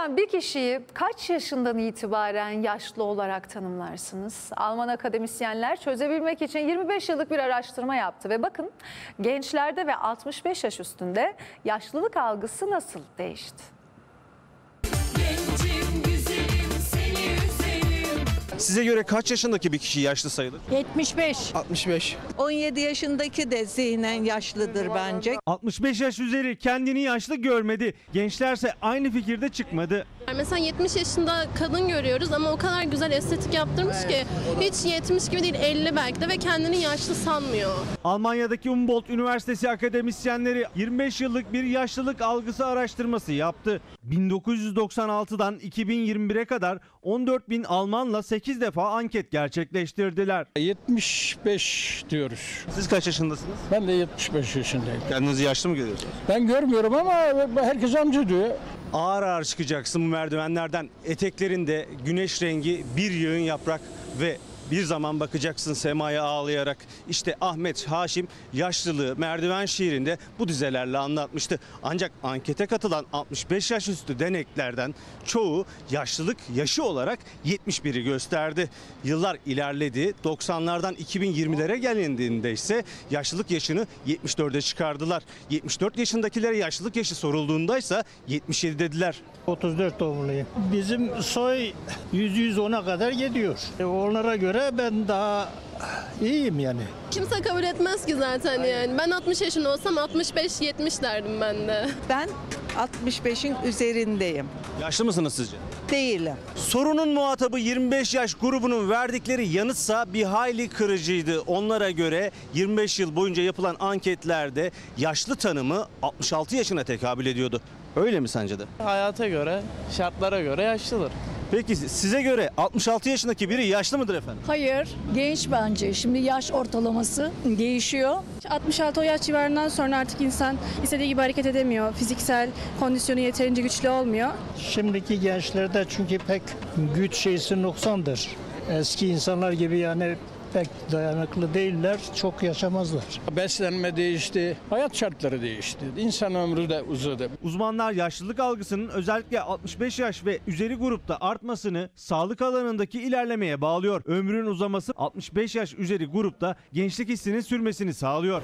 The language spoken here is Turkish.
Efendim bir kişiyi kaç yaşından itibaren yaşlı olarak tanımlarsınız? Alman akademisyenler çözebilmek için 25 yıllık bir araştırma yaptı ve bakın gençlerde ve 65 yaş üstünde yaşlılık algısı nasıl değişti? Size göre kaç yaşındaki bir kişi yaşlı sayılır? 75. 65. 17 yaşındaki de zihnen yaşlıdır bence. 65 yaş üzeri kendini yaşlı görmedi. Gençlerse aynı fikirde çıkmadı. Mesela 70 yaşında kadın görüyoruz ama o kadar güzel estetik yaptırmış ki hiç 70 gibi değil 50 belki de ve kendini yaşlı sanmıyor. Almanya'daki Humboldt Üniversitesi akademisyenleri 25 yıllık bir yaşlılık algısı araştırması yaptı. 1996'dan 2021'e kadar 14 bin Almanla 8 defa anket gerçekleştirdiler. 75 diyoruz. Siz kaç yaşındasınız? Ben de 75 yaşındayım. Kendinizi yaşlı mı görüyorsunuz? Ben görmüyorum ama herkes amca diyor. Ağır ağır çıkacaksın bu merdivenlerden. Eteklerinde güneş rengi bir yığın yaprak ve bir zaman bakacaksın semaya ağlayarak. İşte Ahmet Haşim yaşlılığı merdiven şiirinde bu dizelerle anlatmıştı. Ancak ankete katılan 65 yaş üstü deneklerden çoğu yaşlılık yaşı olarak 71'i gösterdi. Yıllar ilerledi. 90'lardan 2020'lere gelindiğinde ise yaşlılık yaşını 74'e çıkardılar. 74 yaşındakilere yaşlılık yaşı sorulduğunda ise 77 dediler. 34 doğumluyum. Bizim soy 100-110'a kadar gidiyor. E, onlara göre ben daha iyiyim yani. Kimse kabul etmez ki zaten yani. Ben 60 yaşında olsam 65-70 derdim ben de. Ben 65'in üzerindeyim. Yaşlı mısınız sizce? Değilim. Sorunun muhatabı 25 yaş grubunun verdikleri yanıtsa bir hayli kırıcıydı. Onlara göre 25 yıl boyunca yapılan anketlerde yaşlı tanımı 66 yaşına tekabül ediyordu. Öyle mi sence de? Hayata göre, şartlara göre yaşlıdır. Peki size göre 66 yaşındaki biri yaşlı mıdır efendim? Hayır, genç bence. Şimdi yaş ortalaması değişiyor. 66 o yaş civarından sonra artık insan istediği gibi hareket edemiyor. Fiziksel kondisyonu yeterince güçlü olmuyor. Şimdiki gençlerde çünkü pek güç şeysi noksandır. Eski insanlar gibi yani pek dayanıklı değiller, çok yaşamazlar. Beslenme değişti, hayat şartları değişti. İnsan ömrü de uzadı. Uzmanlar yaşlılık algısının özellikle 65 yaş ve üzeri grupta artmasını sağlık alanındaki ilerlemeye bağlıyor. Ömrün uzaması 65 yaş üzeri grupta gençlik hissinin sürmesini sağlıyor.